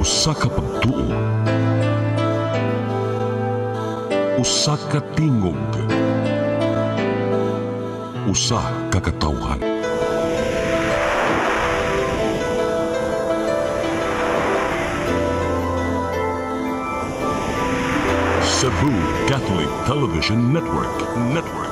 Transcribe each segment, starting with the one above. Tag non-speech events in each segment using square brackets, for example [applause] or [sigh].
Usa ka pagtuo. Usa ka tingog. Usa ka katawhan. Cebu Catholic Television Network. Network.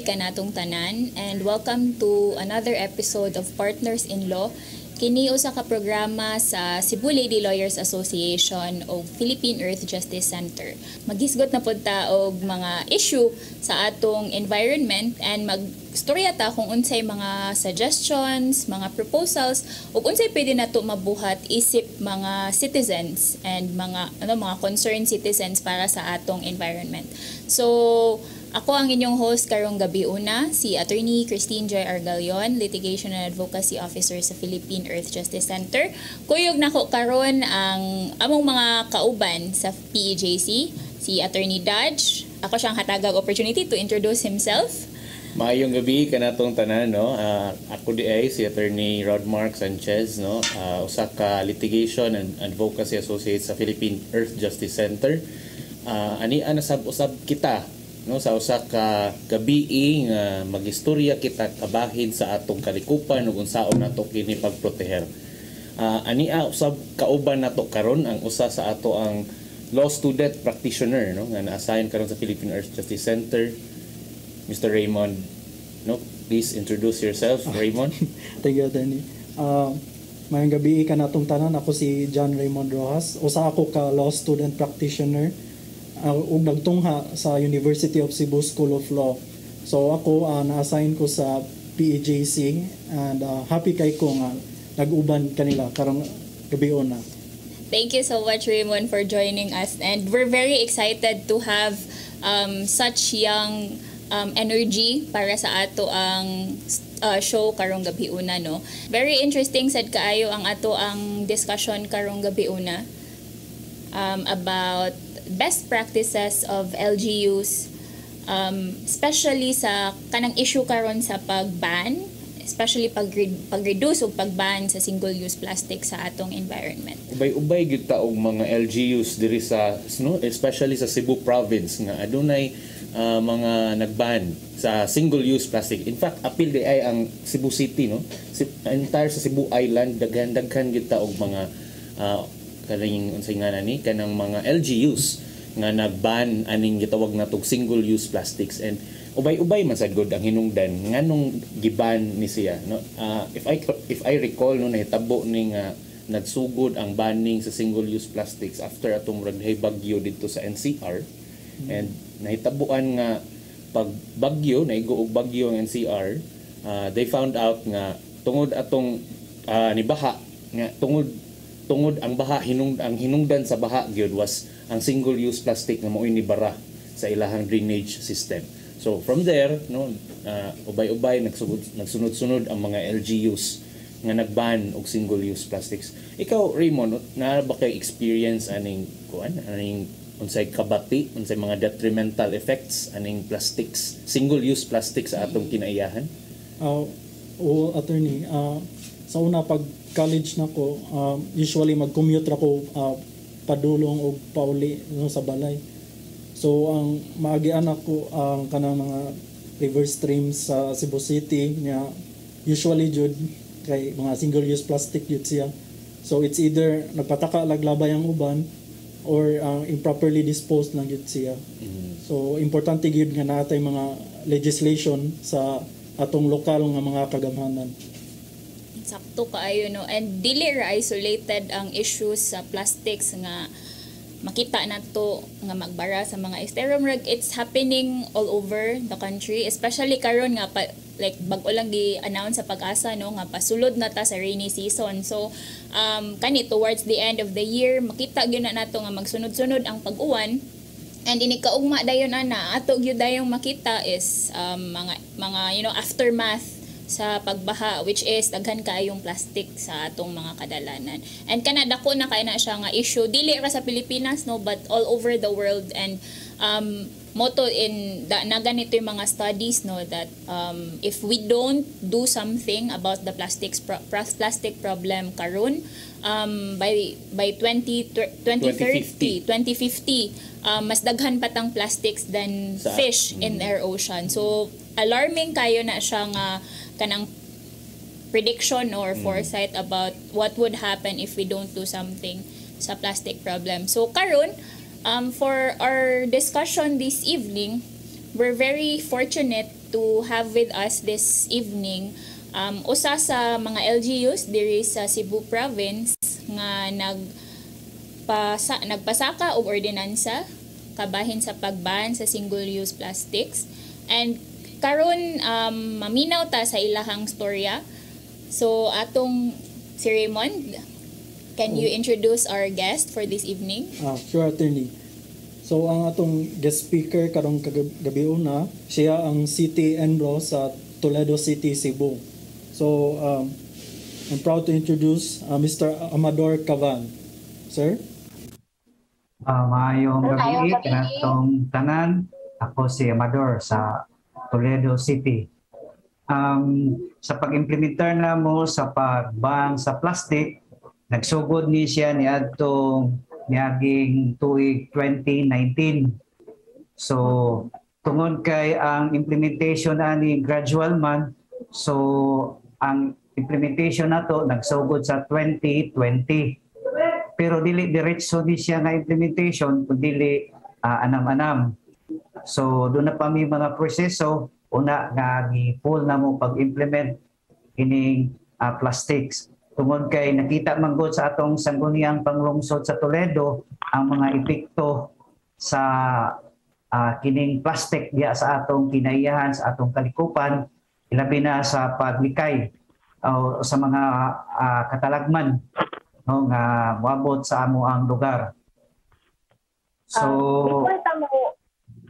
Gabi kanatong tanan and welcome to another episode of Partners in Law. Kini usa ka programa sa Cebu Lady Lawyers Association o Philippine Earth Justice Center. Maghisgot na pud ta og mga issue sa atong environment and magstorya ta kung unsay mga suggestions, mga proposals ug unsay pwede nato mabuhat isip mga citizens and mga ano mga concerned citizens para sa atong environment. So ako ang inyong host karong gabi una, si Attorney Christine Joy Argalion, Litigation and Advocacy Officer sa Philippine Earth Justice Center. Kuyog nako karon ang among mga kauban sa PEJC, si Attorney Dodge. Ako siyang hatagag opportunity to introduce himself. Maayong gabi kanatong tanan no. Ah, ako di ay si Attorney Rodmark Sanchez no. Ah, usa ka litigation and advocacy associate sa Philippine Earth Justice Center. Ah, ani ana sab usab kita no sa usa ka gabi nga magistorya kita kabahin sa atong kalikupan ug unsaon nato kini pagproteher. Ah, ani usab kauban nato karon ang usa sa ato ang law student practitioner no nga na-assign karon sa Philippine Earth Justice Center Mr. Raymond. No, please introduce yourself, Raymond. [laughs] Thank you, Attorney. Uh, mayang gabi ka natong tanan. Ako si John Raymond Rojas. Usa ako ka law student practitioner uh, ug nagtungha sa University of Cebu School of Law. So ako uh, na-assign ko sa PEJC and uh, happy kay ko nga nag-uban kanila karong gabi na. Thank you so much, Raymond, for joining us. And we're very excited to have um, such young um, energy para sa ato ang uh, show karong gabi una no. Very interesting sad kaayo ang ato ang discussion karong gabi una um, about best practices of LGUs um, especially sa kanang issue karon sa pag-ban especially pag pag-reduce o pag-ban sa single-use plastic sa atong environment. Ubay-ubay gyud ta og mga LGUs diri sa no, especially sa Cebu province nga adunay uh, mga nagban sa single-use plastic. In fact, apil di ay ang Cebu City no. Si, entire sa Cebu Island daghan daghan gyud ta og mga uh, kaning unsay nga nani? Kanang mga LGUs nga nagban aning gitawag natog single-use plastics. And ubay-ubay man sad good ang hinungdan nganong giban ni siya no? Uh, if i if i recall no nahitabo ni nga nagsugod ang banning sa single use plastics after atong raghay bagyo dito sa NCR mm-hmm. and nahitabuan nga pag bagyo naigo og bagyo ang NCR uh, they found out nga tungod atong uh, ni baha nga tungod tungod ang baha hinung ang hinungdan sa baha gyud was ang single use plastic nga mo'y ni bara sa ilahang drainage system So from there, no, uh, ubay-ubay nagsugod, nagsunod-sunod ang mga LGUs nga nagban og single-use plastics. Ikaw Raymond, na ba kay experience aning kuan aning unsay kabati, unsay mga detrimental effects aning plastics, single-use plastics sa atong kinaiyahan? Uh, o attorney, uh, sa una pag college na ko, uh, usually mag-commute ra ko uh, padulong og pauli no, sa balay So ang maagian ako ang kanang mga river streams sa Cebu City niya usually jud kay mga single use plastic jud siya. So it's either nagpataka laglabay ang uban or uh, improperly disposed lang jud siya. Mm-hmm. So importante gyud nga natay mga legislation sa atong lokal nga mga kagamhanan. Sakto kaayo no. And dili ra isolated ang issues sa plastics nga makita na to nga magbara sa mga styrofoam rug. It's happening all over the country especially karon nga pa, like bag-o lang gi-announce sa pag-asa no? Nga pasulod na ta sa rainy season. So um kani towards the end of the year makita gyud na nato nga magsunod-sunod ang pag-uwan. And ini kaugma dayon ana ato gyud dayong makita is um, mga mga you know aftermath sa pagbaha which is daghan kayong plastic sa atong mga kadalanan. And kana dako na kay na siya nga issue. Dili ra sa Pilipinas no but all over the world. And um moto in da, na ganito yung mga studies no that um, if we don't do something about the plastics pro- plastic problem karon um, by by 20 2030 2050 um, mas daghan pa tang plastics than Sa- fish in our ocean. So alarming kayo na siya nga kanang prediction or foresight about what would happen if we don't do something sa plastic problem. So karon um, for our discussion this evening, we're very fortunate to have with us this evening um, usa sa mga LGUs diri sa Cebu province nga nag pasa, nagpasaka og ordinansa kabahin sa pagban sa single-use plastics. And karon um, maminaw ta sa ilahang storya. So atong si Raymond, can you introduce our guest for this evening? Ah, sure attorney. So ang atong guest speaker karong kagab- gabi una, siya ang City Enro sa Toledo City, Cebu. So um, I'm proud to introduce uh, Mr. Amador Cavan. Sir? Uh, maayong gabi. kanatong tanan. Ako si Amador sa Toledo City. Um, sa pag-implementar na mo sa pagban sa plastic, nagsugod ni siya ni adtong niaging tuig 2019. So tungod kay ang implementation ani gradual man, so ang implementation nato nagsugod sa 2020 pero dili diretso ni siya nga implementation kundi ah, anam-anam. So doon na pa may mga proseso una nga gi-full na mo pag-implement ining ah, plastics. Tungod kay nakita man gud sa atong sangguniang panglungsod sa Toledo ang mga epekto sa ah, kining plastic diya sa atong kinaiyahan sa atong kalikupan ilabi na sa paglikay o sa mga ah, katalagman no nga moabot sa amo ang lugar. So Um,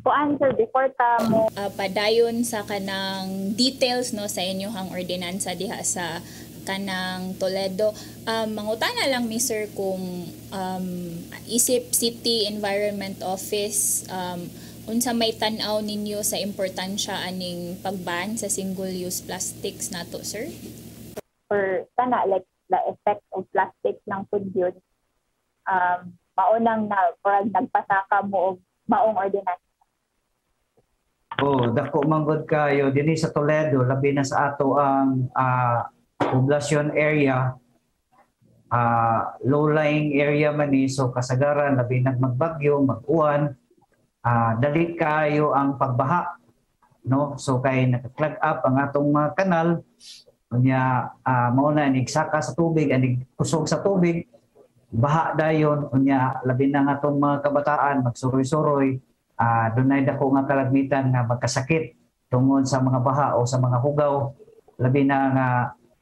to answer before ta mo uh, padayon sa kanang details no sa inyong ordinansa diha sa kanang Toledo. Um, mangutana lang mi sir kung um, isip City Environment Office um, unsa may tan-aw ninyo sa importansya aning pagban sa single-use plastics nato sir? or sana like the effect of plastic ng food yun um maunang na parang nagpasaka mo og maong ordinance Oh, dako manggod kayo. Dinhi sa Toledo labi na sa ato ang ah, poblasyon area. Ah low-lying area man ni so kasagaran labi nag magbagyo, mag-uwan, ah dali kayo ang pagbaha no? So kay naka-clog up ang atong mga kanal. Unya ah mao na nigsaka sa tubig anig kusog sa tubig. Baha dayon. Unya labi na nga atong mga kabataan magsuroy-suroy ah dunay dako nga kalagmitan nga magkasakit tungod sa mga baha o sa mga hugaw. Labi na nga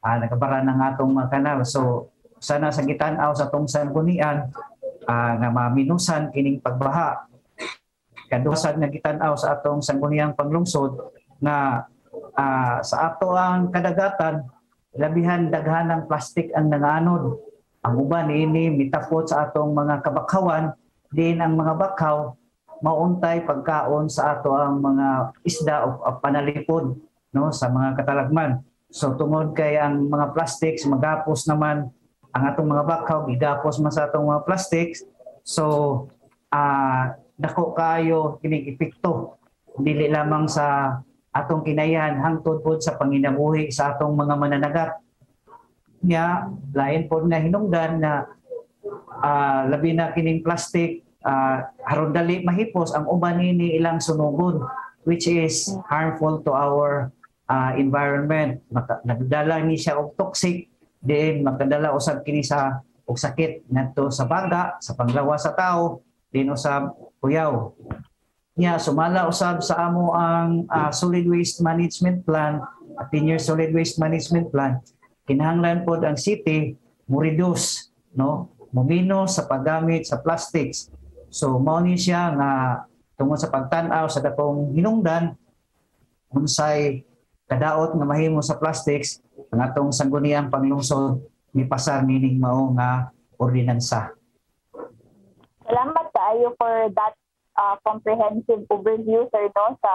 ah, nagabara ng atong mga kanal. So sana sa gitan-aw sa atong sanggunian ah, nga maminusan kining pagbaha. Kadusad nga gitan-aw sa atong sangguniang panglungsod nga ah, sa ato ang kadagatan labihan daghan ng plastic ang nanganod. Ang uban ini mitapot sa atong mga kabakhawan din ang mga bakhaw mauntay pagkaon sa ato ang mga isda o, panalipod no sa mga katalagman. So tungod kay ang mga plastics magapos naman ang atong mga bakhaw gigapos man sa atong mga plastics. So ah dako kayo kining dili lamang sa atong kinayan hangtod pod sa panginabuhi sa atong mga mananagat. Nya lain pod nga hinungdan na ah, labi na kining plastic ah, haron dali mahipos ang uban ini ilang sunugon which is harmful to our ah, environment. Maka, nagdala ni siya og toxic din makadala usab kini sa og sakit ngadto sa bangga sa panglawas sa tao din usab kuyaw niya sumala usab sa amo ang ah, solid waste management plan at 10-year solid waste management plan. Kinahanglan pod ang city mo reduce no? Mumino sa paggamit sa plastics so mao ni siya nga tungod sa pagtan-aw sa dakong hinungdan unsay kadaot nga mahimo sa plastics ang atong sangguniang panglungsod ni pasar nining mao nga ordinansa. Salamat kaayo for that uh, comprehensive overview, sir, no, sa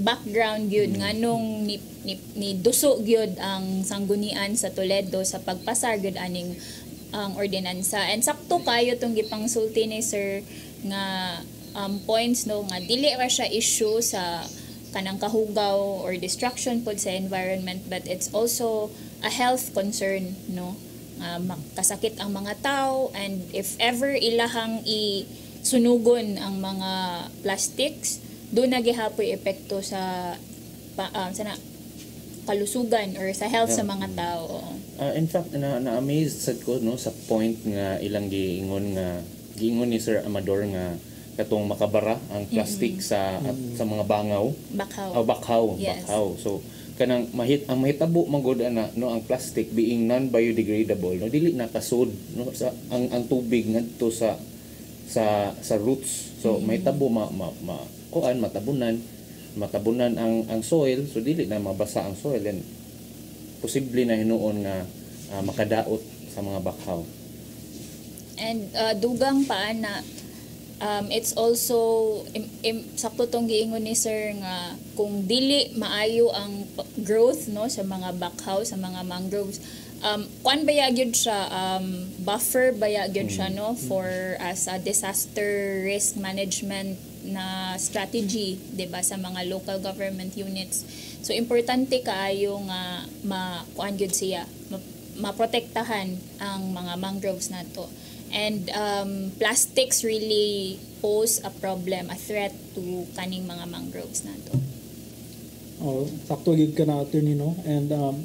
background gyud nganong ni, ni, ni duso gyud ang sanggunian sa Toledo sa pagpasar gyud aning ang ordinansa. And sakto kayo tong gipangsulti ni sir nga um, points no nga dili ra siya issue sa kanang kahugaw or destruction pod sa environment but it's also a health concern no. Nga makasakit ang mga tao and if ever ilahang i sunugon ang mga plastics doon na gihapoy epekto sa pa, um, sa na, kalusugan or sa health sa Yeah. mga tao. Ah, in fact na na-amazed sad ko no sa point nga ilang giingon nga giingon ni Sir Amador nga katong makabara ang plastic sa at, sa mga bangaw Bakaw. o bakhaw Yes. bakhaw so kanang mahit ang mahitabo magud ana no ang plastic being non biodegradable no dili nakasud no sa ang ang tubig ngadto sa sa sa roots so mahitabo ma, ma, ma kuan matabunan matabunan ang ang soil so dili na mabasa ang soil and posible na hinuon nga ah, makadaot sa mga bakhaw. And uh, dugang pa na um, it's also im, im, sakto tong giingon ni sir nga kung dili maayo ang growth no sa mga bakhaw sa mga mangroves um kwan ba gyud siya um, buffer ba gyud siya no for as a disaster risk management na strategy 'di ba sa mga local government units. So importante kaayo nga ma kuan gyud siya ma- maprotektahan ang mga mangroves nato and um, plastics really pose a problem a threat to kaning mga mangroves nato Oh, sakto gid ka na attorney no? And um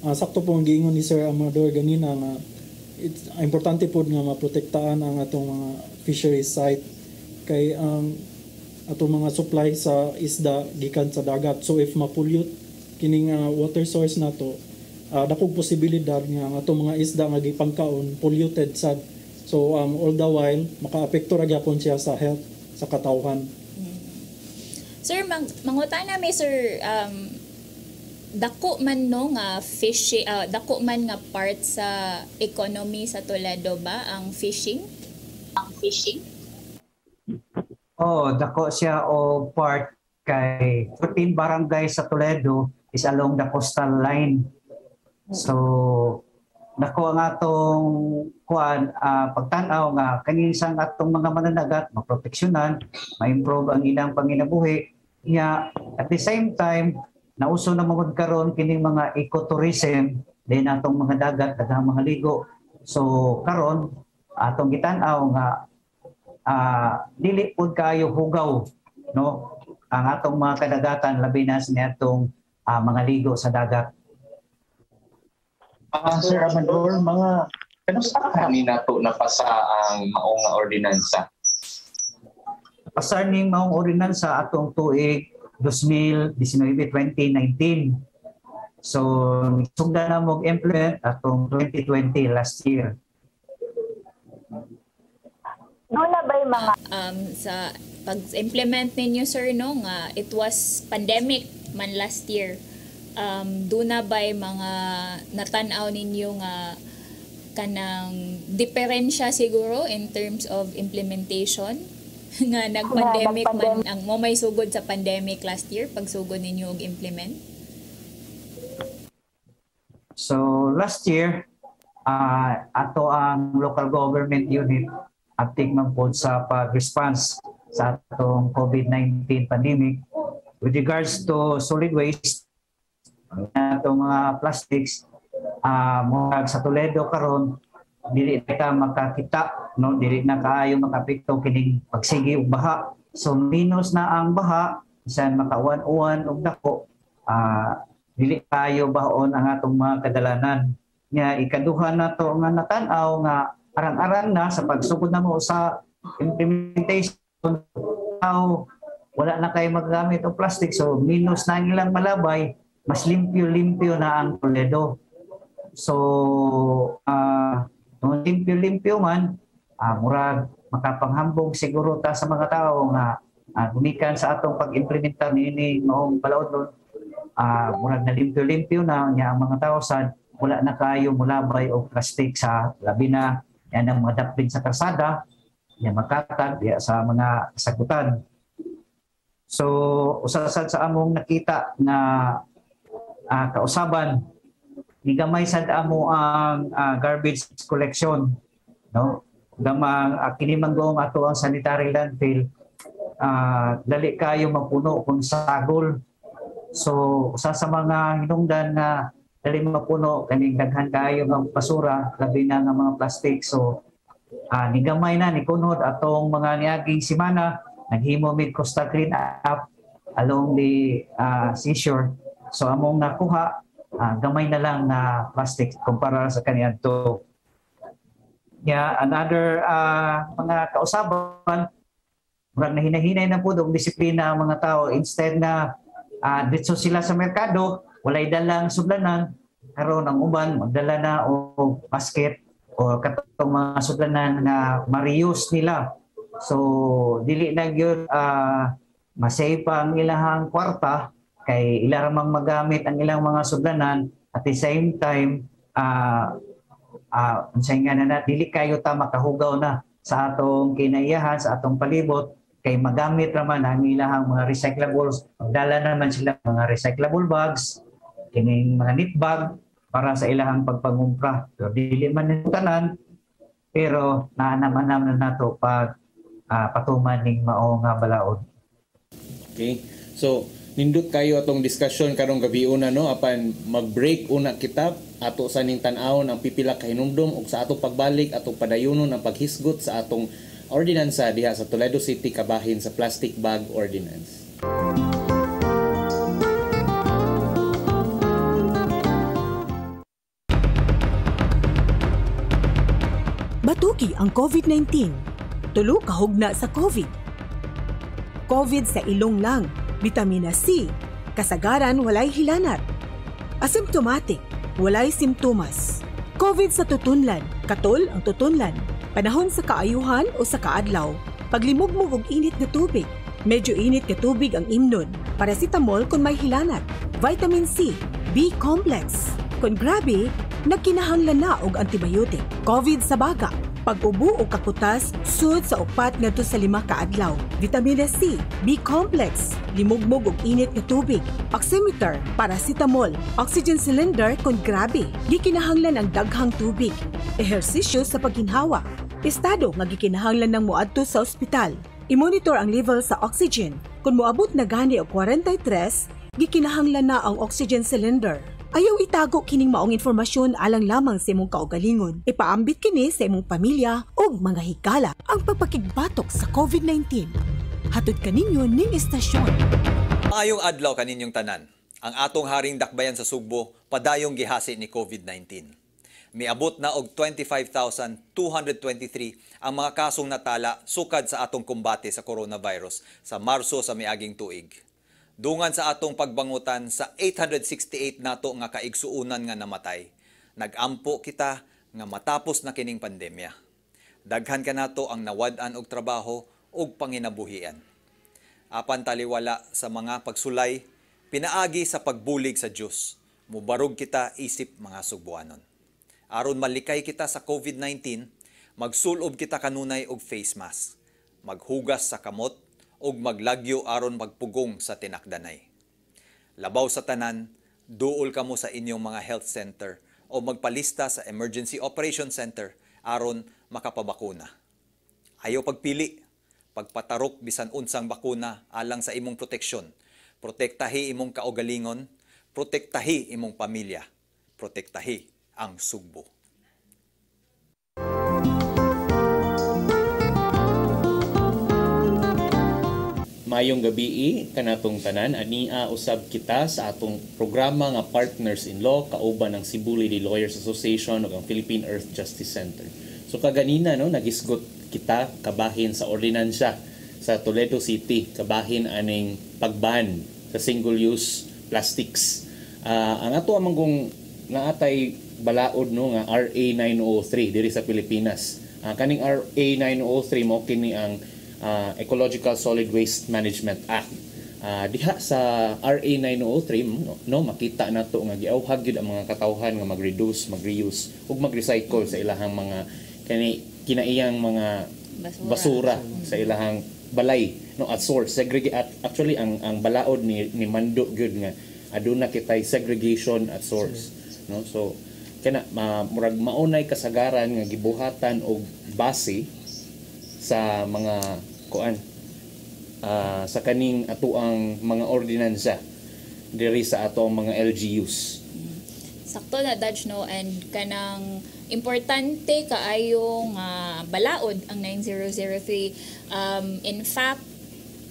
ah, sakto po ang giingon ni Sir Amador ganina nga it's ah, importante po nga maprotektahan ang atong mga fisheries site kay ang atong mga supply sa isda gikan sa dagat so if ma-pollute kining ah, water source nato uh, dakog posibilidad nga ang atong mga isda nga gipangkaon polluted sad so um, all the while makaapekto ra gyapon siya sa health sa katawhan Sir, mang, mangutana may sir, um, dako man no nga fishing, ah, dako man nga part sa economy sa Toledo ba ang fishing? Ang fishing? Oh, dako siya o part kay 14 barangay sa Toledo is along the coastal line. So dako ang atong kuan ah, pagtan-aw nga kaning sang atong mga mananagat maproteksyonan, ma-improve ang ilang panginabuhi. Nya at the same time nauso na magud karon kining mga ecotourism din atong mga dagat daghang mga ligo. So karon atong gitan-aw nga ah dili pud kayo hugaw no? Ang atong mga kadagatan labi na sa atong ah, mga ligo sa dagat. Ah, Sir Amador, mga kanusta kami nato napasa ang maong ordinansa? pasar ning maong ordinansa atong tuig 2019-2019 so sugda na mo implement atong 2020 last year doon na ba yung mga Um, sa pag-implement ninyo sir no nga it was pandemic man last year. Um, doon na ba mga natanaw ninyo nga kanang diferensya siguro in terms of implementation? [laughs] Nga nag-pandemic. man ang mo may sugod sa pandemic last year pag sugod ninyo og implement? So last year, ah ato ang local government unit active man po sa pag-response sa atong COVID-19 pandemic. With regards to solid waste, atong mga plastics, ah murag sa Toledo karon dili na ka makakita no? Dili na kaayo makapekto kining pagsigi og baha. So minus na ang baha bisan makauwan-uwan og dako ah, dili kayo baon ang atong mga kadalanan. Nga ikaduha na to nga natanaw nga arang-arang na sa pagsugod na mo sa implementation. How wala na kayo magagamit og plastic so minus na ang ilang malabay mas limpyo-limpyo na ang Toledo so ah uh, limpyo-limpyo man uh, murag makapanghambog siguro ta sa mga tao nga uh, gumikan sa atong pag-implementa niini noong balaod nun uh, murag na limpyo-limpyo na niya ang mga tao sa wala na kayo mulabay o plastic sa labi na yan ang mga dapling sa kasada yan makatag ya, sa mga sagutan. So usasad sa among nakita na uh, kausaban gamay sad amo ang uh, garbage collection no? Gamang uh, kini manggong ato ang sanitary landfill. Uh, dali kayo mapuno kung sagol. So usa sa mga hinungdan na dali mapuno kaning daghan kayo ng basura labi na nga mga plastic. So uh, ni gamay na ni kunod atong mga niaging simana naghimo mid coastal clean up along the uh, seashore. So among nakuha uh, gamay na lang na plastic kumpara sa kaniya to yeah, another uh, mga kausaban murag na hinahinay na po disiplina ang mga tao instead na uh, dito sila sa merkado, walay dalang sudlanan, karon ang uban magdala na o basket o katong mga sudlanan nga ma-reuse nila. So dili na gyud uh, masay pa ang ilahang kwarta kay ila ramang magamit ang ilang mga sudlanan at the same time uh, uh, unsay nga na dili kayo ta makahugaw na sa atong kinaiyahan sa atong palibot kay magamit naman ang ilahang mga recyclables. Magdala naman sila mga recyclable bags, kining mga knit bag para sa ilahang pagpangumpra. So, dili man nito tanan, pero naanaman naman na nato pag uh, patuman ning mao nga balaod. Okay. So, nindot kayo atong discussion karong gabi una no apan mag-break una kita ato sa ning tan-awon ang pipila ka hinumdom sa ato pagbalik ato padayunon ang paghisgot sa atong ordinansa diha sa Toledo City kabahin sa plastic bag ordinance. Ang COVID-19. Tulo kahugna sa COVID. COVID sa ilong lang, vitamina C, kasagaran walay hilanat. Asymptomatic, walay simptomas. COVID sa tutunlan, katol ang tutunlan, Panahon sa kaayuhan o sa kaadlaw, paglimugmog og init na tubig. Medyo init na tubig ang imnon. Paracetamol kung may hilanat. Vitamin C, B-complex. Kung grabe, nagkinahanglan na og antibiotic. COVID sa baga, pag-ubo o kakutas sud sa upat ngadto sa lima ka adlaw. Vitamina C, B-complex, limugmog og init nga tubig, oximeter, paracetamol, oxygen cylinder kon grabe. Gikinahanglan ang daghang tubig. Ehersisyo sa pagginhawa. Estado nga gikinahanglan ng muadto sa ospital. I-monitor ang level sa oxygen. Kung moabot na gani og 43, gikinahanglan na ang oxygen cylinder. Ayaw itago kining maong informasyon alang lamang sa imong kaugalingon. Ipaambit kini sa imong pamilya o mga higala ang pagpakigbatok sa COVID-19. Hatod kaninyo ning istasyon. Maayong adlaw kaninyong tanan. Ang atong haring dakbayan sa Sugbo padayong gihasi ni COVID-19. Miabot na og 25,223 ang mga kasong natala sukad sa atong kumbate sa coronavirus sa Marso sa miaging tuig dungan sa atong pagbangutan sa 868 nato nga kaigsuunan nga namatay. Nagampo kita nga matapos na kining pandemya. Daghan ka nato ang nawad-an og trabaho ug panginabuhian. Apan taliwala sa mga pagsulay, pinaagi sa pagbulig sa Dios. Mubarog kita isip mga sugbuanon. Aron malikay kita sa COVID-19, magsulob kita kanunay og face mask. Maghugas sa kamot ug maglagyo aron magpugong sa tinakdanay. Labaw sa tanan, duol kamo sa inyong mga health center o magpalista sa Emergency Operation Center aron makapabakuna. Ayaw pagpili, pagpatarok bisan unsang bakuna alang sa imong proteksyon. Protektahi imong kaugalingon, protektahi imong pamilya, protektahi ang sugbo. Mayong gabi kanatong tanan ania usab kita sa atong programa nga Partners in Law kauban ng Cebu Lady Lawyers Association ug ang Philippine Earth Justice Center. So kaganina no nagisgot kita kabahin sa ordinansya sa Toledo City kabahin aning pagban sa single use plastics. Ah, ang ato amang kung naatay balaod no nga RA 903 diri sa Pilipinas. Ah, kaning RA 903 mo kini ang ah, Ecological Solid Waste Management Act. Ah, diha sa RA 903 no, no makita nato nga giawhag gyud ang mga katawhan nga mag-reduce, mag-reuse ug mag-recycle sa ilahang mga kani kinaiyang mga Basura. basura sa ilahang balay no at source segregate at actually ang ang balaod ni ni Mando gyud nga aduna kitay segregation at source no so kana ma, murag maunay kasagaran nga gibuhatan og base sa mga kuan ah, sa kaning atuang mga ordinansa diri sa atong mga LGUs sakto na Dutch no? And kanang importante kaayo nga balaod ang 9003 um, in fact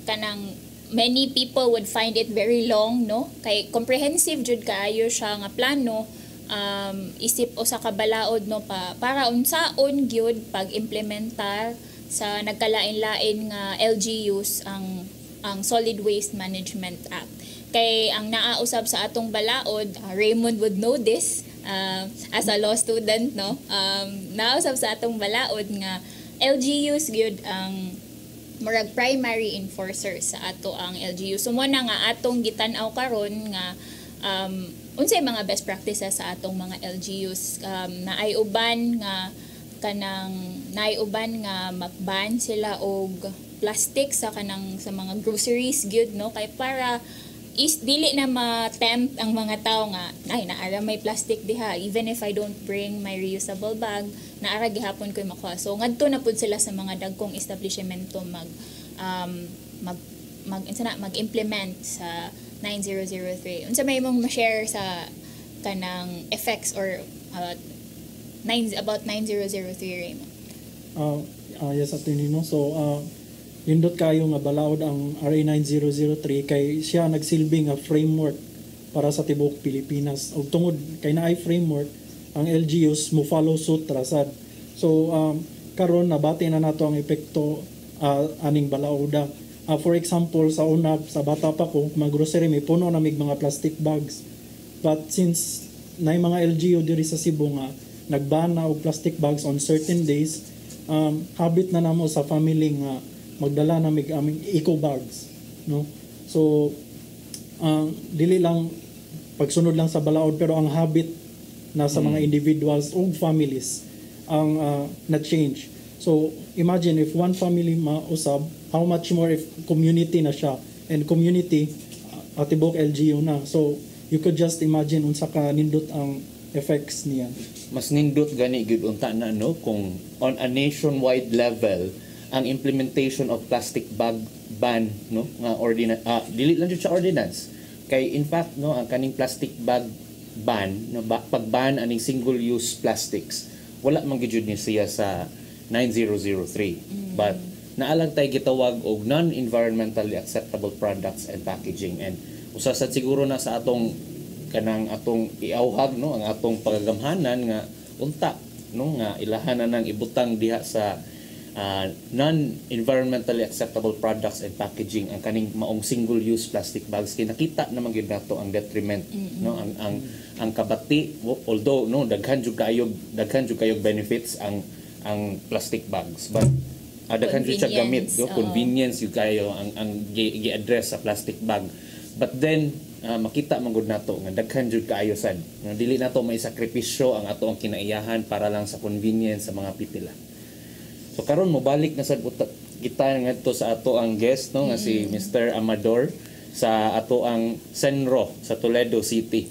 kanang many people would find it very long no? Kay comprehensive jud kaayo siya nga plano. Um, isip o sa kabalaod no? Pa para unsaon gyud pag implementar sa nagkalain-lain nga LGUs ang ang Solid Waste Management Act. Kay ang naausab sa atong balaod uh, Raymond would know this uh, as a law student no? Um, naausab sa atong balaod nga LGUs gyud ang murag primary enforcer sa ato ang LGU. So mo na nga atong gitan-aw karon nga um, unsay mga best practices sa atong mga LGUs um, na ay uban nga kanang naay uban nga makban sila og plastic sa kanang sa mga groceries gyud no? Kay para is dili na ma-tempt ang mga tao nga ay naara may plastic diha even if I don't bring my reusable bag naara gihapon ko makuha. So ngadto na pud sila sa mga dagkong establishmento mag um, mag mag na mag-implement sa 9003 unsa may imong ma-share sa kanang effects or uh, nine, about 9003 Raymond Ah, ah, yes, attorney no. So, ah, nindot kayo nga balaod ang RA 9003 kay siya nagsilbi nga framework para sa tibuok Pilipinas. Ug tungod kay naay framework, ang LGUs mo follow suit rasad. So, um, karon nabati na nato ang epekto ah, aning balaoda. Ah, for example, sa una, sa bata pa ko, mag-grocery, may puno na mig mga plastic bags. But since na mga LGU diri sa Cebu nga nagbana og plastic bags on certain days, um, habit na namo sa family nga magdala na mig aming eco bags, no? So ang dili lang pagsunod lang sa balaod pero ang habit na sa mga individuals o families ang ah, na-change. So imagine if one family mausab, how much more if community na siya and community uh, atibok LGU na. So you could just imagine unsa ka nindot ang effects niya. mas nindot gani gyud unta na no? Kung on a nationwide level ang implementation of plastic bag ban no? Nga ordinance ah, dili lang jud siya ordinance. Kay in fact no ang kaning plastic bag ban no? Ba, pagban aning single use plastics wala man gyud ni siya sa 9003 but naalang tay gitawag og non-environmentally acceptable products and packaging. And usa sad siguro na sa atong kanang atong iawhag no ang atong pagagamhanan nga unta no nga ilahan na nang ibutang diha sa ah, non-environmentally acceptable products and packaging ang kaning maong single use plastic bags. Kay nakita naman gyud nato ang detriment no ang ang ang kabati. Although no daghan jud kayo daghan jud kayo benefits ang ang plastic bags. But ah, daghan jud siya gamit no? convenience yung kayo ang ang gi- gi-address sa plastic bag. But then ah, makita man gud nato nga daghan jud kaayo sad nga dili nato may sakripisyo ang ato ang kinaiyahan para lang sa convenience sa mga pipila. So karon mobalik na sad kita ngadto sa ato ang guest no? Nga si Mr. Amador sa ato ang Senro sa Toledo City.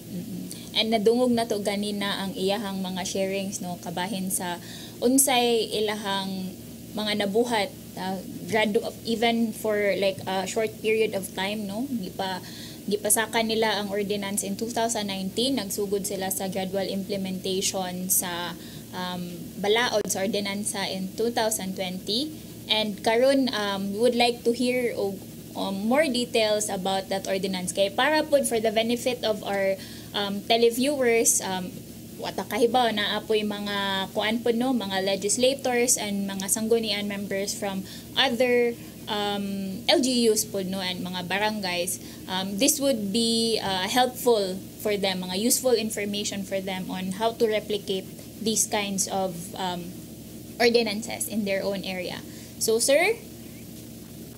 And nadungog na to ganina ang iyahang mga sharings no? Kabahin sa unsay ilahang mga nabuhat uh, gradu even for like a short period of time no? Gipa gipasaka nila ang ordinance in 2019 nagsugod sila sa gradual implementation sa um, balaod sa ordinansa in 2020 and karon um, we would like to hear og um, more details about that ordinance. Kay para po for the benefit of our um, televiewers um, wata kahibaw na apoy mga kuan po no mga legislators and mga sanggunian members from other um, LGUs po no and mga barangays um, this would be uh, helpful for them mga useful information for them on how to replicate these kinds of um, ordinances in their own area so sir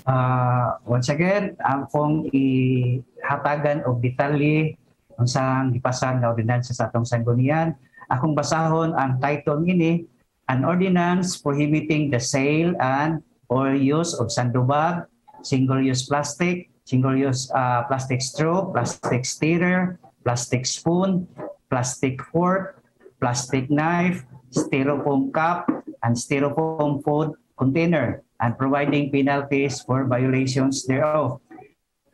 Uh, once again, ang kong ihatagan og detalye unsang gipasan nga ordinansa sa atong sanggunian. Akong basahon ang title ngini, An Ordinance Prohibiting the Sale and or Use of Sandubag, Single-Use Plastic, Single-Use uh, Plastic Straw, Plastic Stirrer, Plastic Spoon, Plastic Fork, Plastic Knife, Styrofoam Cup, and Styrofoam Food Container and providing penalties for violations thereof.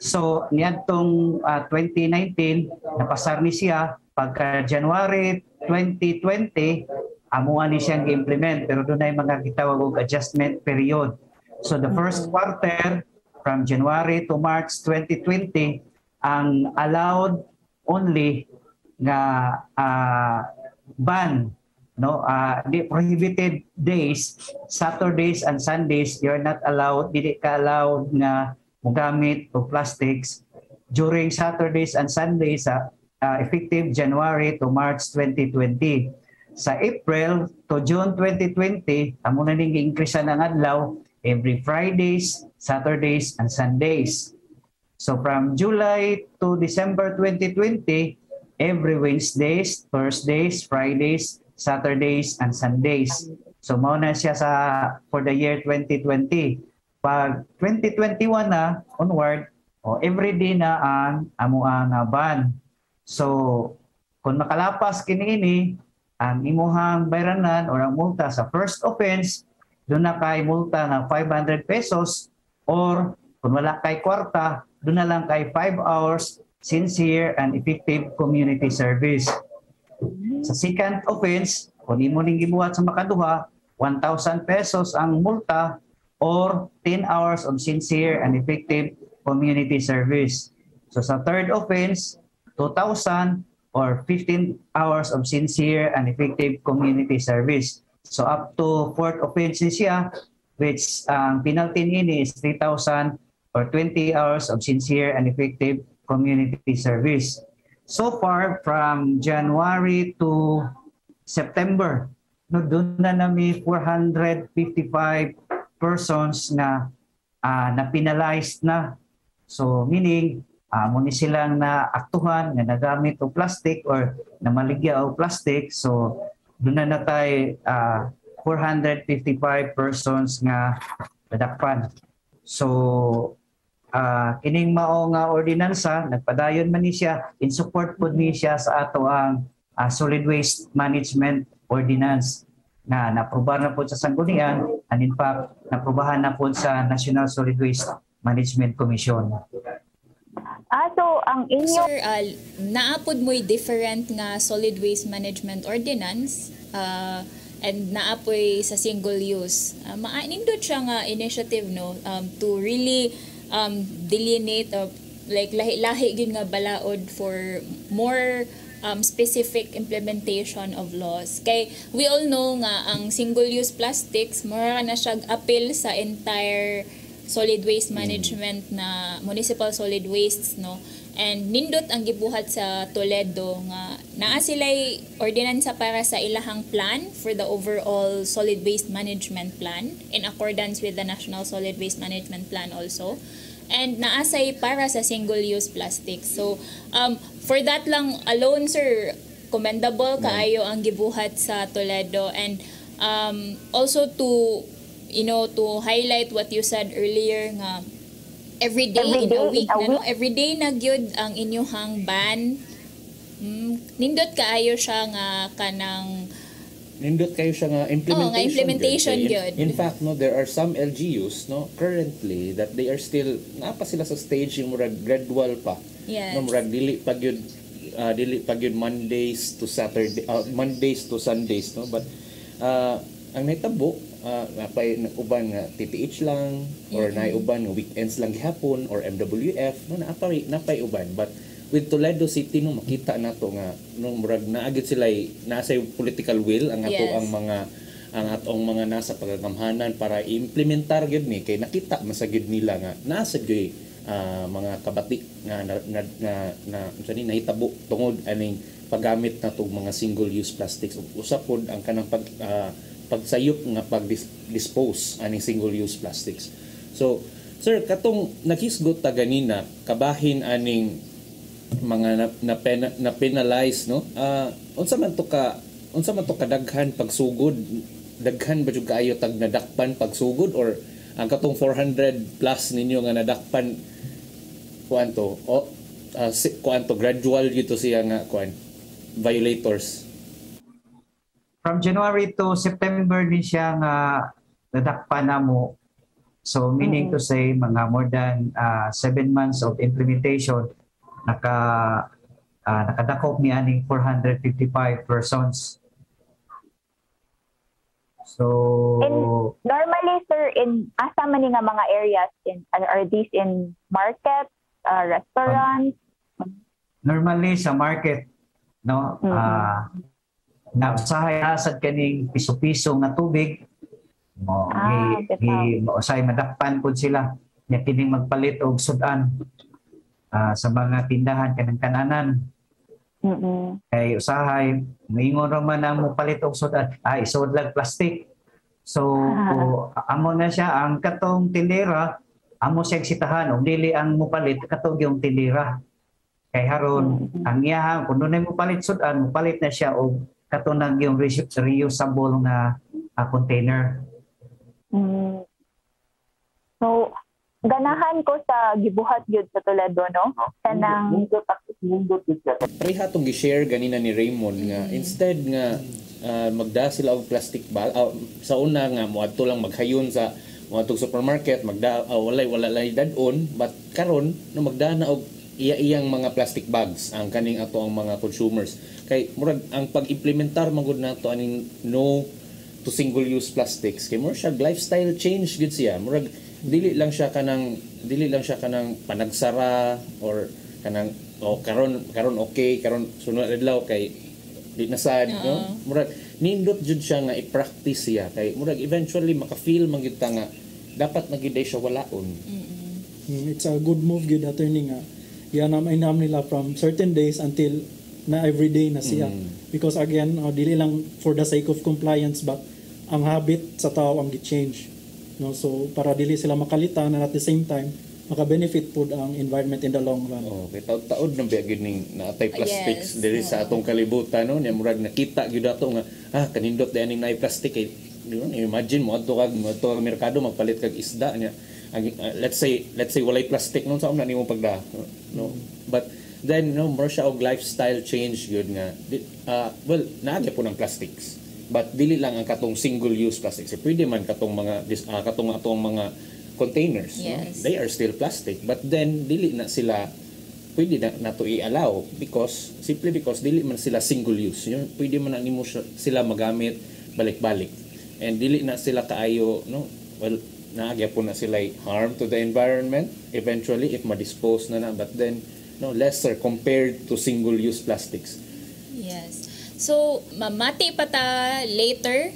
So, niadtong uh, 2019, napasar ni siya pagka January 2020, amuan ni siyang implement pero doon ay mga gitawag og adjustment period. So the first quarter from January to March 2020 ang allowed only nga uh, ban no uh, the prohibited days Saturdays and Sundays you're not allowed dili ka allowed nga mogamit og plastics during Saturdays and Sundays sa uh, effective January to March 2020 sa April to June 2020 amo na ning increase ang adlaw every Fridays Saturdays and Sundays so from July to December 2020 every Wednesdays Thursdays Fridays Saturdays and Sundays. So mao na siya sa for the year 2020. Pag 2021 na onward, o every day na ang amo ang ban. So kung makalapas kini ini ang imuhang bayranan or ang multa sa first offense, doon na kay multa na 500 pesos or kung wala kay kwarta, doon na lang kay 5 hours sincere and effective community service. Sa second offense, kung imo ning gibuhat sa makaduha, 1,000 pesos ang multa or 10 hours of sincere and effective community service. So sa third offense, 2,000 or 15 hours of sincere and effective community service. So up to fourth offense siya, which ang um, penalty nini is 3,000 or 20 hours of sincere and effective community service. So far, from January to September, no, doon na nami 455 persons na uh, na penalized na. So meaning, uh, muni silang na aktuhan na nagamit o plastic or na maligya o plastic. So doon na natay uh, 455 persons nga nadakpan. So uh, kining mao nga ordinansa nagpadayon man ni siya in support pud ni siya sa ato ang uh, solid waste management ordinance na naprobar na po sa sanggunian and in fact naprobahan na po sa National Solid Waste Management Commission. Ah, so ang inyo... Sir, uh, naapod mo'y different nga solid waste management ordinance uh, and naapoy sa single use. Uh, Maanindot siya nga initiative no um, to really um, delineate of like lahi-lahi gyud nga balaod for more um, specific implementation of laws. Kay we all know nga ang single-use plastics mura na siya appeal sa entire solid waste management na municipal solid wastes no? And nindot ang gibuhat sa Toledo nga naa sila'y ordinansa para sa ilahang plan for the overall solid waste management plan in accordance with the National Solid Waste Management Plan also. And naasay para sa single-use plastic. So, um, for that lang alone, sir, commendable kaayo ang gibuhat sa Toledo. And um, also to you know to highlight what you said earlier nga every day Every in a day week in a na no? every day na gyud ang inyuhang ban mm, nindot kaayo siya nga kanang nindot kayo siya nga implementation. Oo, nga implementation gyud. gyud. In, in fact, no, there are some LGUs no currently that they are still napa sila sa stage yung murag gradual pa. Yes. No murag dili pag yun uh, dili pag yun Mondays to Saturday uh, Mondays to Sundays no but uh, ang nahitabo napay na- uban nga TPH lang or naay uban nga weekends lang gihapon or MWF no napay napay uban. But with Toledo City no makita nato nga no murag naagid sila nasa political will ang ato Yes. ang mga ang atong mga nasa pagagamhanan para implementar gyud ni kay nakita masagid nila nga nasa gyud ah, mga kabati nga na na na, na, ni nahitabo tungod aning paggamit na tong mga single use plastics. Usa pod ang kanang pag ah, pagsayop nga pag dispose aning single use plastics. So sir katong nakisgot ta ganina kabahin aning mga na, na, pena, na penalize no? Ah unsa man to ka unsa man to kadaghan pagsugod? Daghan ba jud kaayo tag nadakpan pagsugod? Or ang katong 400 plus ninyo nga nadakpan kuan to o ah, si, kuan gradual gito siya nga kuan violators From January to September din siya nga nadakpan na mo. So meaning to say mga more than uh, seven months of implementation naka uh, nakadakop ni aning 455 persons. So Normally, sir, in asa man nga mga areas in ano, are these in market, uh, restaurants? normally sa market no Mhm. ah na usahay asad kaning piso-piso nga tubig. Mo Ah, gi, bitaw. gi usahay madakpan pud sila. Nya kining magpalit og sudan ah, sa mga tindahan kanang kananan. Mm-mm. kay usahay moingon ra man ang mopalit og sudan. Ay isod lang plastic. So amo na siya ang katong tindera amo siya sitahan og dili ang mopalit katong yung tindera. Kay haron ang iya kun dunay mopalit sudan mopalit na siya og katunang yung reus- reusable nga ah, container. Mm. So, ganahan ko sa gibuhat gyud sa Toledo, no? Kanang pareha tong gi-share ganina ni Raymond nga instead nga ah, magda sila og plastic bag ah, sa una nga moadto lang maghayon sa moadtong supermarket magda ah, walay wala lay dadon but karon no magda na og iya-iyang mga plastic bags ang kaning ato ang mga consumers. Kay murag ang pag-implementar magud nato aning no to single use plastics kay murag siya lifestyle change gud siya. Murag dili lang siya kanang dili lang siya kanang panagsara or kanang oh karon karon okay karon sunod adlaw kay di na sad no? Murag nindot jud siya nga i-practice siya. Kay murag eventually maka-feel man gyud ta nga dapat na gyud siya walaon. Mm, it's a good move good attorney nga yan ang inam nila from certain days until na everyday na siya. Because again uh, dili lang for the sake of compliance but ang habit sa tao ang gi-change. No so para dili sila makalitan and at the same time maka-benefit pud ang environment in the long run. Oh, kay taud-taud na biya gid ning naatay plastics Yes. diri sa atong kalibutan no, nya murag nakita gyud ato nga ah kanindot di aning naay plastic. Ba, imagine mo adto kag mo kag merkado magpalit kag isda nya ah, let's say let's say walay plastic no sa una nimo pagda no? But then no more siya og lifestyle change gyud nga. Ah, well naagya po ng plastics. But dili lang ang katong single use plastics pwede man katong mga ah, katong atong mga containers no? Yes. they are still plastic. But then dili na sila pwede na nato i-allow because simply because dili man sila single use yun pwede man na nimo sila magamit balik-balik. And dili na sila kaayo no? Well naagya po na sila harm to the environment eventually if ma-dispose na na. But then no lesser compared to single use plastics. Yes. So, mamati pa ta later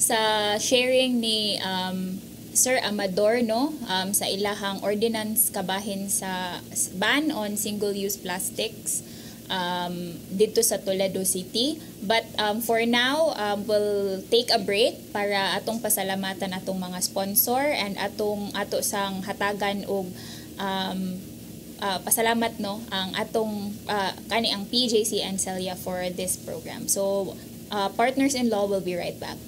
sa sharing ni um, Sir Amador no um, sa ilahang ordinance kabahin sa ban on single-use plastics um, dito sa Toledo City. But um, for now, um, we'll take a break para atong pasalamatan atong mga sponsor and atong ato sang hatagan og um, uh, pasalamat no ang atong uh, kani ang PJC and Celia for this program. So uh, partners in law will be right back.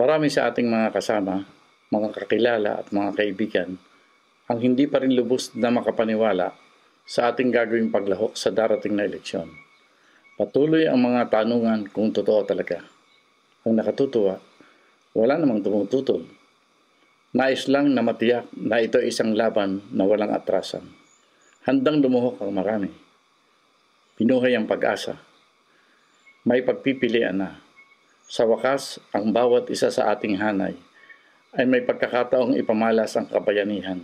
Marami sa ating mga kasama, mga kakilala at mga kaibigan ang hindi pa rin lubos na makapaniwala sa ating gagawing paglahok sa darating na eleksyon. Patuloy ang mga tanungan kung totoo talaga. Ang nakatutuwa, wala namang tumututol. Nais lang na matiyak na ito isang laban na walang atrasan. Handang lumuhok ang marami. Pinuhay ang pag-asa. May pagpipilian na. Sa wakas, ang bawat isa sa ating hanay ay may pagkakataong ipamalas ang kabayanihan,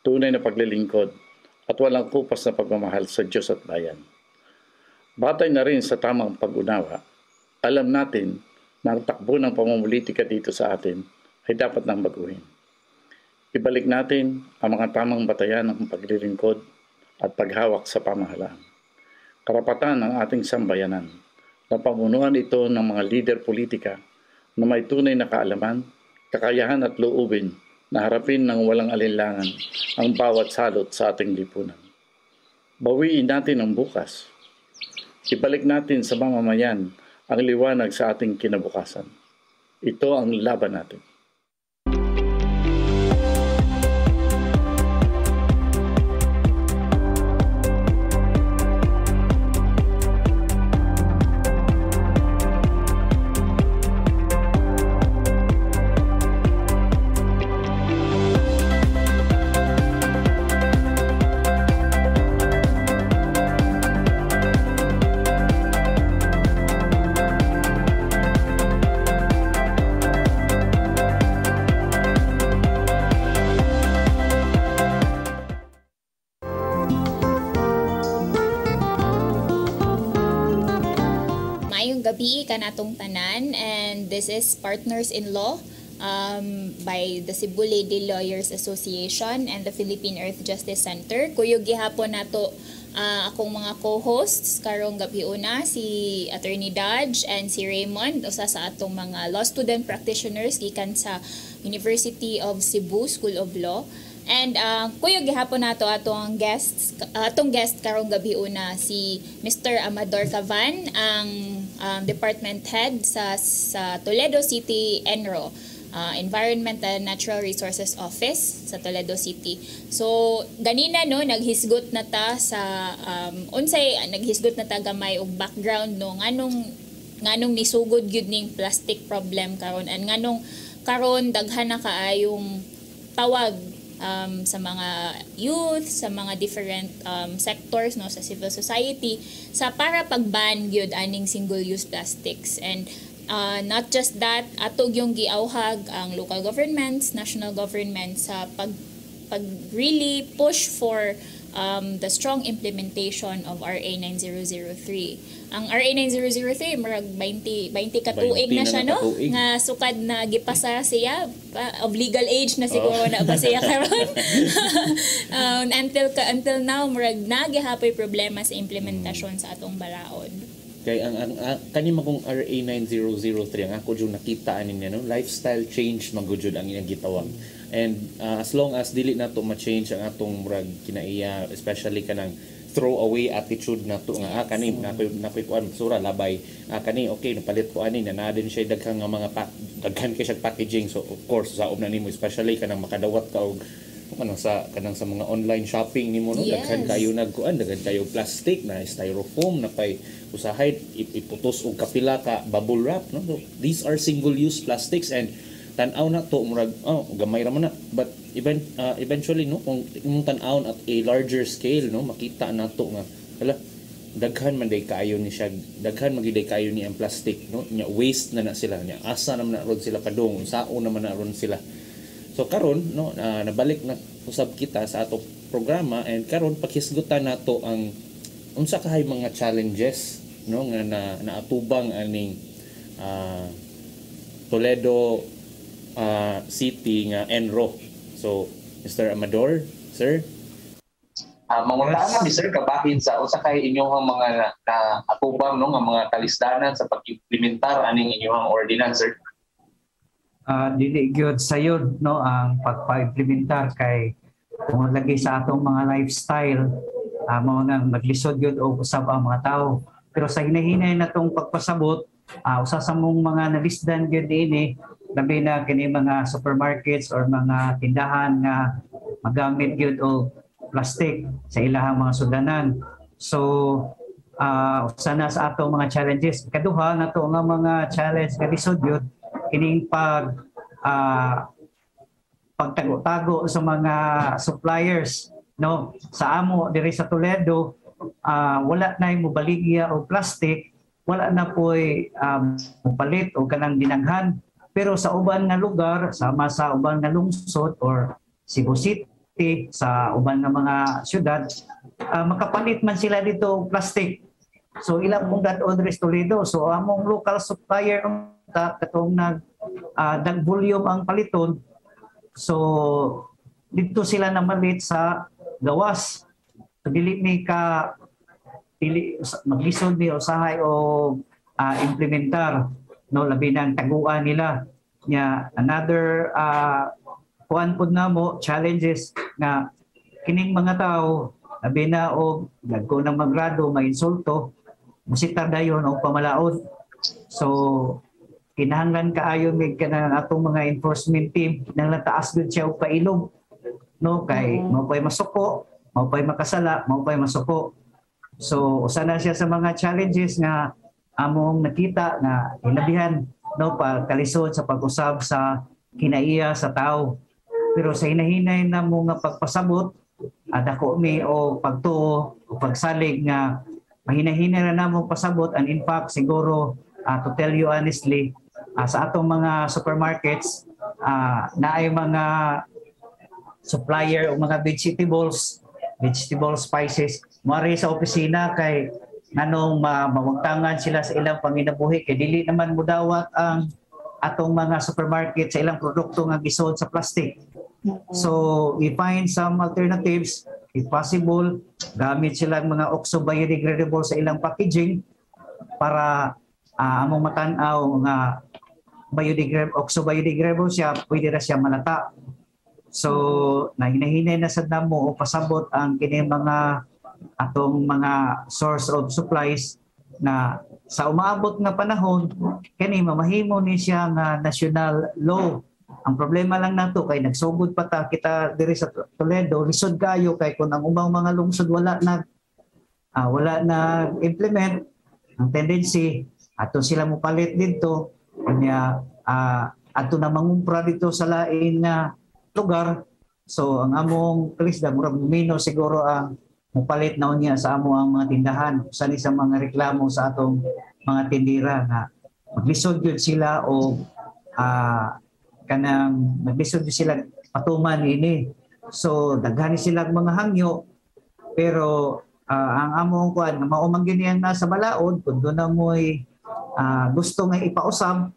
tunay na paglilingkod at walang kupas na pagmamahal sa Diyos at bayan. Batay na rin sa tamang pag-unawa, alam natin na ang takbo ng pamumulitika dito sa atin ay dapat nang baguhin. Ibalik natin ang mga tamang batayan ng paglilingkod at paghawak sa pamahalaan. Karapatan ng ating sambayanan na pamunuan ito ng mga lider politika na may tunay na kaalaman, kakayahan at loobin na harapin ng walang alinlangan ang bawat salot sa ating lipunan. Bawiin natin ang bukas Ibalik natin sa mamamayan ang liwanag sa ating kinabukasan. Ito ang laban natin. Gabi kanatong tanan and this is Partners in Law um, by the Cebu Lady Lawyers Association and the Philippine Earth Justice Center. Kuyog gihapon nato ah, akong mga co-hosts karong gabi una si Attorney Dodge and si Raymond usa sa atong mga law student practitioners gikan sa University of Cebu School of Law. And uh, kuyo gihapon nato atong guests atong guest karong gabi una si Mr. Amador Cavan ang um, department head sa sa Toledo City Enro uh, Environment and Natural Resources Office sa Toledo City. So ganina no naghisgot na ta sa um, unsay naghisgot na ta gamay og background no nganong nganong nisugod gyud ning plastic problem karon and nganong karon daghan na kaayong tawag um, sa mga youth, sa mga different um, sectors no sa civil society sa para pag-ban gyud aning single-use plastics. And uh, not just that atog yung giawhag ang local governments, national governments sa pag pag really push for um, the strong implementation of RA 9003. Ang RA 9003 murag 20 20 ka tuig 20 na na siya no nakatuig. nga sukad na gipasa siya pa- of legal age na siguro Oh. na ba siya [laughs] karon [laughs] um, until ka until now murag nagihapoy problema sa implementasyon sa atong balaod Kay ang, ang, ang kanima kong RA 9003 ang ako jud nakita ani no lifestyle change magujud ang iyang gitawag. And uh, as long as dili na to ma-change ang atong murag kinaiya especially kanang throw away attitude na to nga ah, kani nakoy nakoy kuan sura labay. Ah, kani okay napalit ko ani na na din siya daghang nga mga pa, daghan kay siya packaging. So of course sa na nimo especially kanang makadawat ka og kanang sa kanang sa mga online shopping nimo no? Yes. daghan kayo nagkuan daghan kayo plastic na styrofoam na pay usahay ip- iputos og kapila ka bubble wrap no? So, these are single use plastics and tan-aw na to murag oh gamay ra man na. But event uh, eventually no kung imong tan-aw at a larger scale no makita na to nga hala daghan man day kayo ni siya daghan man day kayo ni ang plastic no? Nya waste na na sila nya asa na man ron sila kadong sao na ron sila. So karon no ah, nabalik na usab kita sa ato programa and karon paghisgutan nato ang unsa kahay mga challenges no nga na naatubang aning ah, Toledo ah, City nga Enro. So Mr. Amador, sir, Uh, manguntaan ni sir kabahin sa usa kay inyong mga na, na atubang no nga mga kalisdanan sa pag-implementar aning inyong ordinance sir. uh, dili gyud sayod no ang pagpa-implementar kay kung lagi sa atong mga lifestyle uh, mao nang maglisod gyud og usab ang mga tao pero sa hinahinay natong pagpasabot uh, usa sa mong mga nalisdan gyud ini labi na kini mga supermarkets or mga tindahan nga magamit gyud og plastic sa ilahang mga sudanan. So uh, sana sa ato mga challenges. Kaduha na to nga mga challenge nga lisod yun kining pag uh, pagtago-tago sa mga suppliers no sa amo diri sa Toledo uh, wala na mo baligya o plastic wala na po'y um, palit o kanang dinaghan pero sa uban nga lugar sama sa uban nga lungsod or Cebu City sa uban nga mga syudad uh, makapalit man sila dito plastic. So ilang mong dat Odres Toledo. So among local supplier ta katong nag uh, nag volume ang paliton. So dito sila namalit sa gawas. So dili ni ka dili maglisod ni usahay o uh, implementar no labi nang taguan nila. Nya another uh, kuan pud namo challenges nga kining mga tao labi na og dagko nang magrado mainsulto musita dayon og pamalaod. So kinahanglan kaayo mig kanang atong mga enforcement team nang nataas gud siya og pailog no kay mao pay masuko mao pay makasala mao pay masuko. So usa na siya sa mga challenges nga among nakita na hinabihan no pa kalisod sa pag-usab sa kinaiya sa tao. Pero sa hinahinay na mo nga pagpasabot adako mi o pagtuo o pagsalig nga mahinahinay na namo pasabot and in fact siguro uh, to tell you honestly uh, sa atong mga supermarkets uh, na ay mga supplier o mga vegetables vegetable spices mari sa opisina kay nganong ma mawagtangan sila sa ilang panginabuhi kay dili naman mudawat ang atong mga supermarket sa ilang produkto nga gisod sa plastic. So we find some alternatives if possible gamit sila mga oxo biodegradable sa ilang packaging para uh, among matan-aw nga biodegradable oxo biodegradable siya pwede ra siya malata. So nahinahinay na sad namo o pasabot ang kini mga atong mga source of supplies na sa umaabot nga panahon kani mamahimo ni siya nga national law. Ang problema lang nato kay nagsugod pa ta kita diri sa Toledo lisod kayo kay kun ang ubang mga lungsod wala na uh, wala na implement ang tendency ato sila mo palit dito. Kanya uh, ato na mangumpra dito sa lain nga lugar. So ang among kalisda murag mino siguro ang mupalit na niya sa amo ang mga tindahan sa sa mga reklamo sa atong mga tindira nga maglisod yun sila o uh, kanang maglisod yun sila patuman ini. So daghan sila mga hangyo pero uh, ang among kuan nga maumang giniyan na sa balaod kun do na mo'y uh, gusto nga ipausab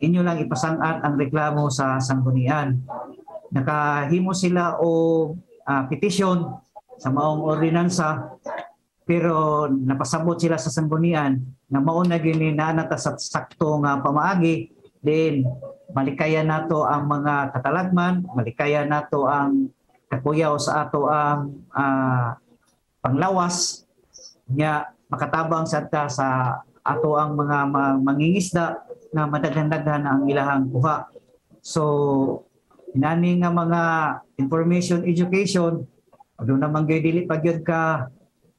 inyo lang ipasangat ang reklamo sa sanggunian. Nakahimo sila o uh, petition sa maong ordinansa pero napasabot sila sa sanggunian na mao na gini sa sakto nga pamaagi. Then malikayan nato ang mga katalagman malikayan nato ang kakuyaw sa ato ang uh, panglawas nya makatabang sa ta sa ato ang mga mangingisda na madaghan-daghan ang ilahang kuha. So inani nga mga information education doon naman gyud dili pa gyud ka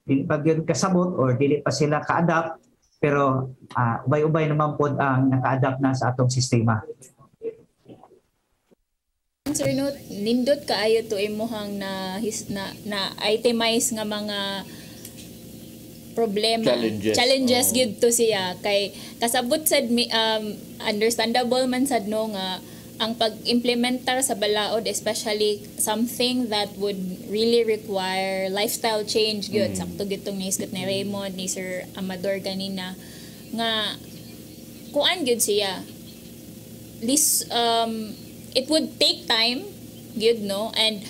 dili pa gyud kasabot or dili pa sila ka-adapt pero uh, ubay-ubay naman pod ang naka-adapt na sa atong sistema. Sir Note, nindot kaayo to imuhang na his, na na itemize nga mga problema challenges, challenges oh. gyud to siya kay kasabot sad um, understandable man sad no nga ang pag-implementar sa balaod especially something that would really require lifestyle change gyud mm. sakto gitong niisgot ni Raymond ni Sir Amador kanina nga kuan gyud siya this um it would take time gyud no and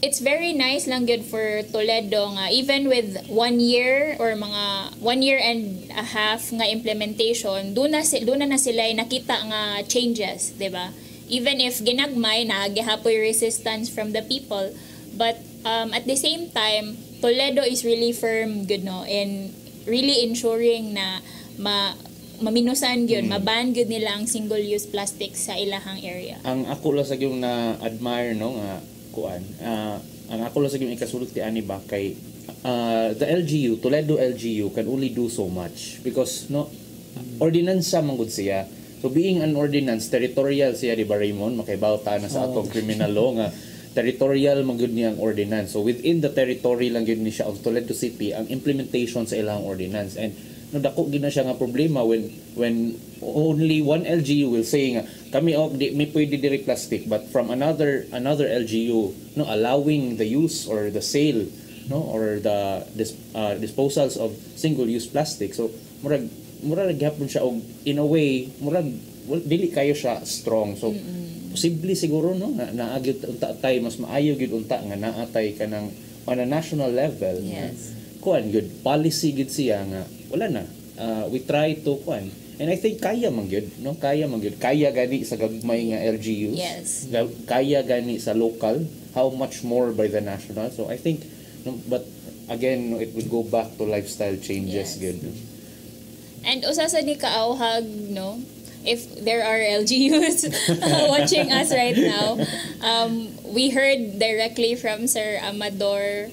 it's very nice lang good for Toledo nga. Even with one year or mga one year and a half nga implementation do na do na, sila nakita nga changes di ba? Even if ginagmay na gihapoy resistance from the people. But um, at the same time Toledo is really firm good no? In really ensuring na ma maminusan gyud maban gyud nila ang single use plastic sa ilahang area. Ang ako lang sa yung na admire no nga kuan ah, ang ako lang sa yung ikasulot ti ani ba kay ah, the LGU Toledo LGU can only do so much because no ordinance sa manggod siya. So being an ordinance territorial siya di ba Raymond? Makaibawta na sa atong criminal law nga territorial manggod niya ang ordinance. So within the territory lang gyud ni siya of Toledo City ang implementation sa ilang ordinance. And no dako gina siya nga problema when when only one LGU will say nga kami og di may pwede diri plastic but from another another LGU no allowing the use or the sale no or the dis, uh, disposals of single use plastic. So murag murag gyapon siya og in a way murag well, dili kayo siya strong. So posible siguro no na naagid unta tay mas maayo gyud unta nga naatay ka ng on a national level Yes. kuan good policy gid siya nga wala na. Uh, we try to kuan and I think kaya man gyud no? Kaya man gyud kaya gani sa gagmay nga LGUs Yes. Kaya gani sa local. How much more by the national? So I think no, but again no, it would go back to lifestyle changes Yes. good And usa sa ni kaawhag, no? If there are LGUs [laughs] watching us right now, um, we heard directly from Sir Amador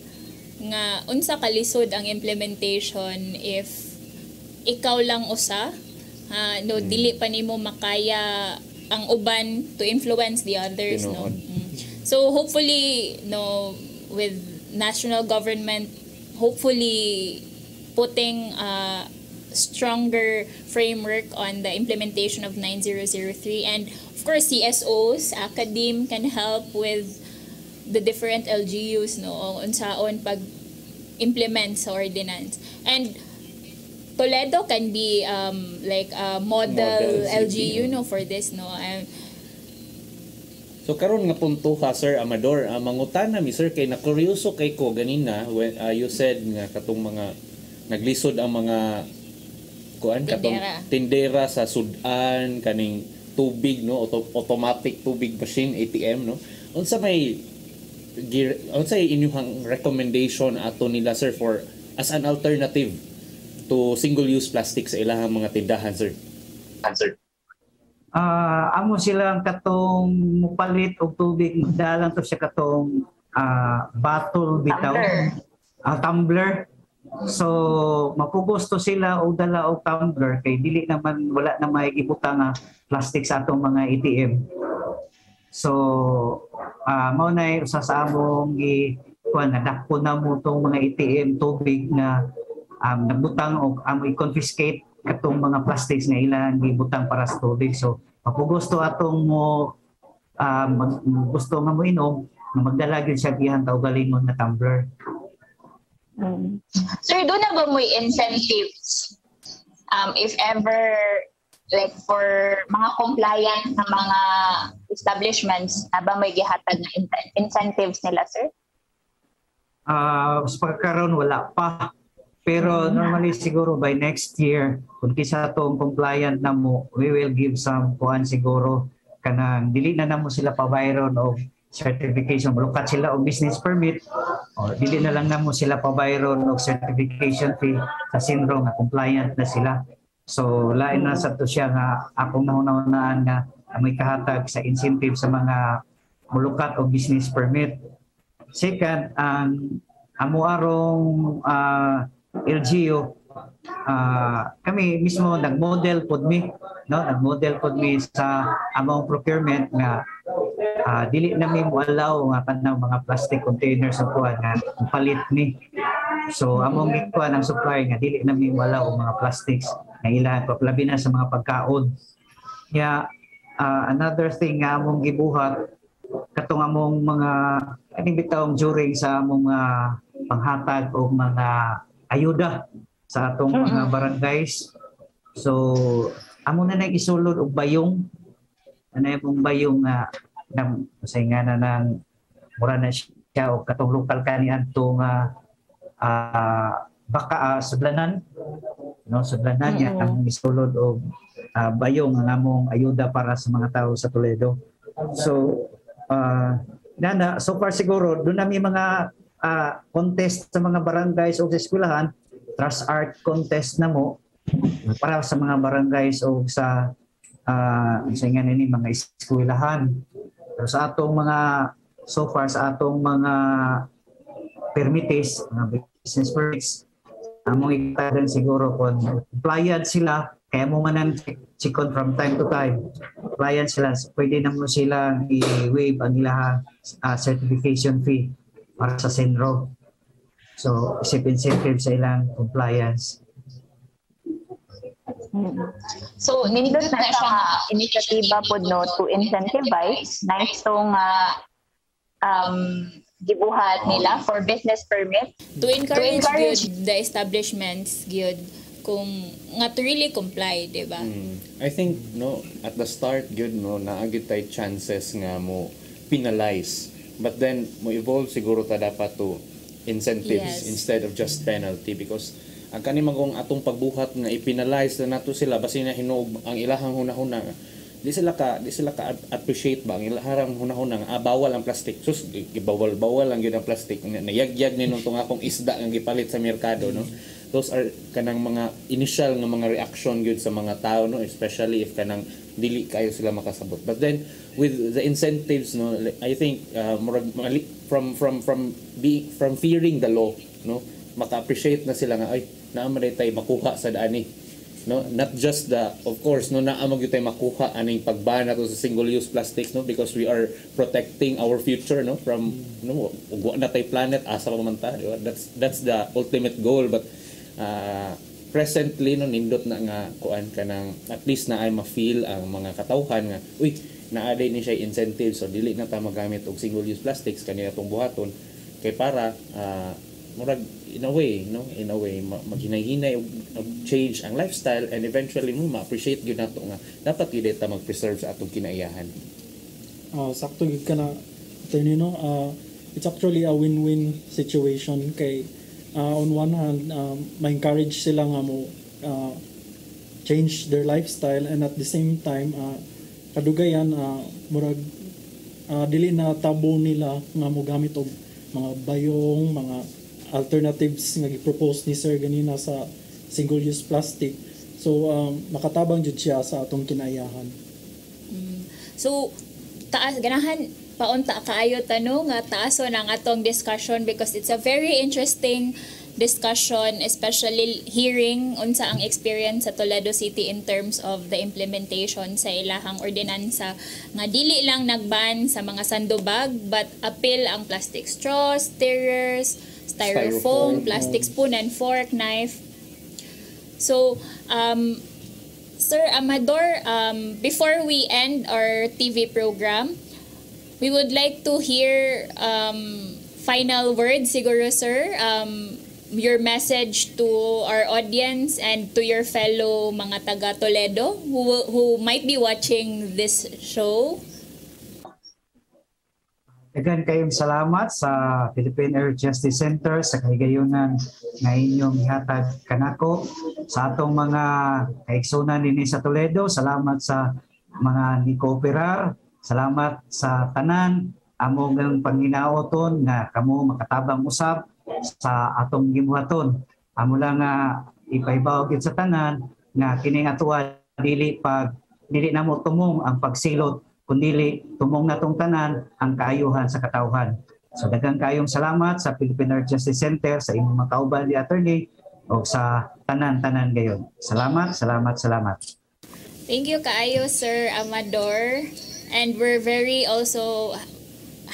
nga unsa kalisod ang implementation if ikaw lang usa. Ha no dili pa nimo makaya ang uban to influence the others no. Mm. so hopefully no with national government hopefully putting a stronger framework on the implementation of 9003 and of course CSOs academe can help with the different LGUs no unsaon pag implement sa ordinance. And Toledo can be um, like a model, Model LGU no? for this no and So karon nga punto ka Sir Amador, uh, mangutana mi sir kay nakuryoso kay ko ganina when uh, you said nga katong mga naglisod ang mga kuan katong Tindera. tindera sa sudan kaning tubig no auto, automatic tubig machine ATM no. Unsa may gear unsa inyong recommendation ato nila sir for as an alternative to single use plastic sa ilahang mga tindahan sir? Answer. Ah, amo silang katong mupalit og tubig dalang to siya katong ah, bottle bitaw. Tumbler. Ah, tumbler. So mapugos to sila og dala og tumbler kay dili naman wala na may ibutang nga plastic sa atong mga ATM. So ah mao na usa sa among gi kuan na mo tong mga ATM tubig na um, nagbutang og amo i-confiscate katong mga plastics nga ilang gibutang para sa tubig. So mapugos to atong mo mag, gusto nga mo inom na magdala gyud siya gihan ta galingon na tumbler. Mm. Sir, doon na ba mo incentives um, if ever like for mga compliant na mga establishments na ba may gihatag na in- incentives nila, sir? Ah, sa pagkakaroon wala pa. Pero normally siguro by next year, kung kisa tong compliant na mo, we will give some kuan siguro kanang dili na namo sila pabayron og certification. Lukat sila og business permit o dili na lang namo sila pabayron og certification fee sa sinro nga compliant na sila. So lain na sa to siya nga akong nauna-unaan nga may kahatag sa incentive sa mga mulukat og business permit. Second, ang amo arong ah, LGU ah, kami mismo nag-model pod mi no? Nag-model pod mi sa among procurement nga ah, dili na mi allow nga kanang mga plastic containers sa kuha nga palit mi so among gikuha ng supply nga dili na mi ang mga plastics nga ilan labi na sa mga pagkaon. Ya another thing nga among gibuhat katong among mga kaning bitawng during sa among mga panghatag o mga ayuda sa atong mga barangays. So amo na nang isulod og bayong ano yung bayong nga nang nga na ng mura na siya o katong lokal kanian to nga ah, baka ah, sudlanan no sudlanan niya ang isulod og ah, bayong ang among ayuda para sa mga tao sa Toledo. So ah nana so far siguro doon na may mga ah, contest sa mga barangays o sa eskwelahan trust art contest na mo para sa mga barangays o sa uh, sa nga mga eskwelahan. Pero sa atong mga so far sa atong mga permites, mga business permits, among ikitagan siguro kung compliant sila, kaya mo manan chikon from time to time. Compliant sila, pwede na mo sila i-waive ang ilang uh, certification fee para sa Senro. So, isip incentive sa ilang compliance. So, nindot na siya nga inisyatiba po no to incentivize na itong uh, um, gibuhat nila for business permit. To encourage, to encourage good, the establishments good kung nga to really comply, di ba? Mm. I think no at the start good no naagit tay chances nga mo penalize. But then mo evolve siguro ta dapat to incentives yes. instead of just penalty because ang kanimang kung atong pagbuhat nga ipinalize na nato sila basin na hinuog ang ilahang hunahuna di sila ka di sila ka appreciate ba? Ang ilahang hunahuna ah, bawal ang plastic. Sus gibawal bawal lang gyud ang plastic nayagyag ni nung akong isda nga gipalit sa merkado no? Those are kanang mga initial nga mga reaction gyud sa mga tao no? Especially if kanang dili kayo sila makasabot. But then with the incentives no i think uh, from from from be from fearing the law no maka-appreciate na sila nga ay naamay tay makuha sa daani no not just the of course no naamag tay makuha aning pagban nato sa single use plastics no because we are protecting our future no from no ugwa na tay planet asa pa man ta that's that's the ultimate goal but uh, presently no nindot na nga kuan kanang at least na ay ma-feel ang mga katawhan nga uy naaday ni siya incentive so dili na ta magamit og single use plastics kanina tong buhaton. Kay para uh, murag in a way no in a way maghinay-hinay og change ang lifestyle and eventually mo ma-appreciate gyud nato nga dapat gyud ta mag-preserve sa atong kinaiyahan uh, sakto gyud kana attorney no? Uh, it's actually a win-win situation kay uh, on one hand um, ma-encourage sila nga mo uh, change their lifestyle and at the same time uh, kadugayan uh, murag uh, dili na tabo nila nga mo gamit og mga bayong mga alternatives nga gi-propose ni sir ganina sa single-use plastic. So um, makatabang jud siya sa atong kinaiyahan. Mm. So taas ganahan paunta kaayo tanong nga taaso nang atong discussion because it's a very interesting discussion especially hearing unsa ang experience sa Toledo City in terms of the implementation sa ilahang ordinansa nga dili lang nagban sa mga sandubag but appeal ang plastic straws, stirrers, styrofoam, styrofoam plastic spoon and fork, knife. So, um, Sir Amador, um, before we end our TV program, we would like to hear um, final words, siguro, sir. Um, your message to our audience and to your fellow mga taga Toledo who, who might be watching this show. Dagan kayong salamat sa Philippine Air Justice Center sa kahigayunan nga inyong ihatag kanako sa atong mga kaigsunan dinhi sa Toledo. Salamat sa mga ni kooperar. Salamat sa tanan among ang panginaoton nga kamo makatabang usab sa atong gibuhaton. Amo lang nga ipaibaw sa tanan nga kini atuwa dili pag dili na mo tumong ang pagsilot kundili tumong natong tanan ang kaayuhan sa katawhan. So daghang kayong salamat sa Philippine Art Justice Center sa inyong mga kauban di attorney o sa tanan-tanan gayon. Salamat, salamat, salamat. Thank you kaayo Sir Amador and we're very also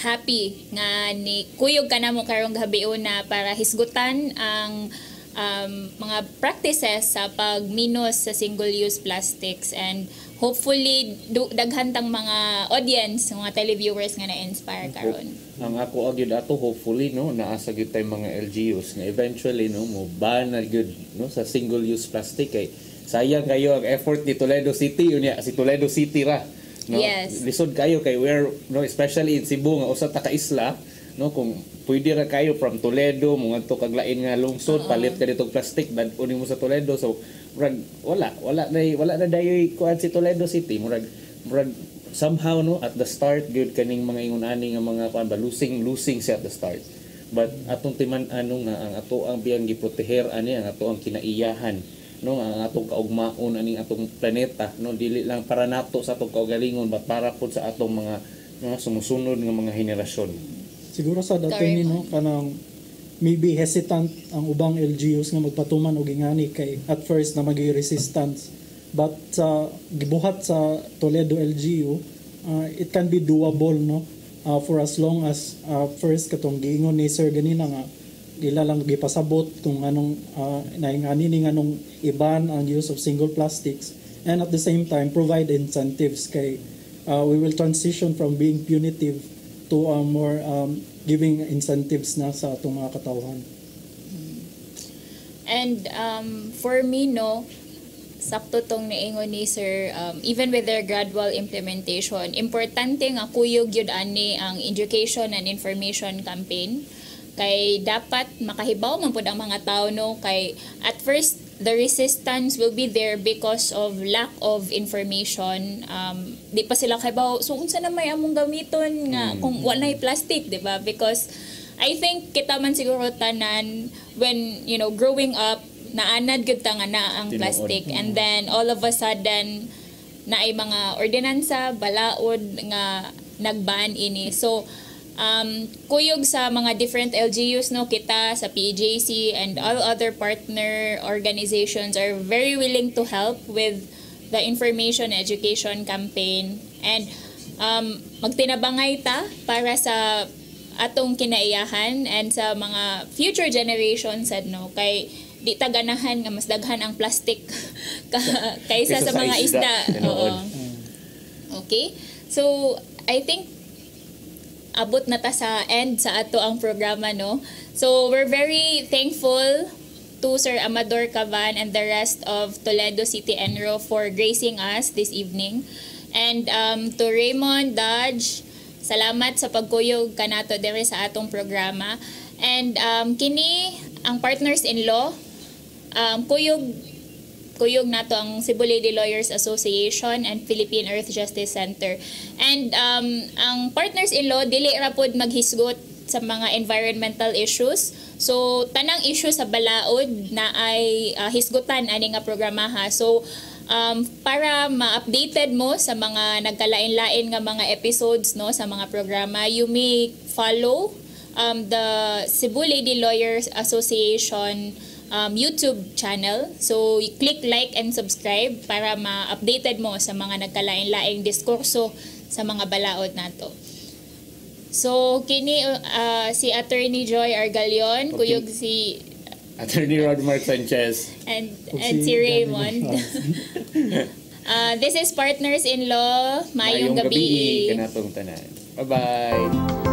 happy nga ni kuyog ka na mo karong gabi una para hisgutan ang um, mga practices sa pagminos sa single-use plastics. And hopefully daghan tang mga audience mga televiewers nga na-inspire karon. ang ako agyud ato hopefully no naasa gyud tay mga LGUs nga eventually no mo ban na gyud no sa single use plastic. Kay sayang kayo ang effort ni Toledo City yun ya si Toledo City ra no? Yes. lisod kayo kay where no? Especially in Cebu nga usa ta ka isla no? Kung pwede ra kayo from Toledo mo ngadto kag lain nga lungsod uh-huh. palit ka dito plastic dad uni mo sa Toledo. So murag wala wala na wala na dayoy kuan si Toledo City. Murag murag somehow no? At the start good kaning mga ingon ani nga mga kuan ba losing losing siya at the start. But atong timan ano nga ang ato ang biyang giproteher ani ang ato ang kinaiyahan no ang atong kaugmaon aning atong planeta no dili lang para nato sa atong kaugalingon but para pud sa atong mga mga sumusunod nga mga henerasyon Siguro sa dati Correct. ni no kanang maybe hesitant ang ubang LGUs nga magpatuman og ingani kay at first na magi resistance but sa gibuhat sa Toledo LGU uh, it can be doable no uh, for as long as uh, first katong giingon ni sir ganina nga dila lang gipasabot kung anong uh, naingani ni anong iban ang use of single plastics and at the same time provide incentives kay uh, we will transition from being punitive to uh, more um, giving incentives na sa atong mga katawhan. And um, for me, no, sakto tong niingon ni Sir, um, even with their gradual implementation, importante nga kuyog yun ani ang education and information campaign. Kay dapat makahibaw man pud ang mga tao no? Kay at first the resistance will be there because of lack of information. Um di pa sila kahibaw so unsa na may among gamiton nga kung walay plastic di ba? Because I think kita man siguro tanan when you know growing up naanad gud ta nga na ang Tinuod. plastic. And then all of a sudden na ay mga ordinansa balaod nga nagban ini. So um, kuyog sa mga different LGUs no kita sa PJC and all other partner organizations are very willing to help with the information education campaign and um, magtinabangay ta para sa atong kinaiyahan and sa mga future generations sad no kay di ta ganahan nga mas daghan ang plastic [laughs] ka- kaysa sa sa mga isda. isda. Oo. Okay? So, I think abot na ta sa end sa ato ang programa no. So we're very thankful to Sir Amador Cavan and the rest of Toledo City Enro for gracing us this evening. And um, to Raymond Dodge, salamat sa pagkuyog kanato dere sa atong programa. And um, kini ang partners in law um, kuyog kuyog nato ang Cebu Lady Lawyers Association and Philippine Earth Justice Center. And um, ang partners-in-law, dili ra pod maghisgot sa mga environmental issues. So, tanang issue sa balaod na ay ah, hisgutan ani nga programa ha. So, um, para ma-updated mo sa mga nagkalain-lain nga mga episodes no sa mga programa, you may follow um, the Cebu Lady Lawyers Association um, YouTube channel. So, you click like and subscribe para ma-updated mo sa mga nagkalain-laing diskurso sa mga balaod nato. So, kini uh, si Attorney Joy Argalion, Okay. kuyog si Attorney Rodmar Sanchez and and si Raymond. [laughs] uh, this is Partners in Law. Mayong, gabi. kanatong tanan bye bye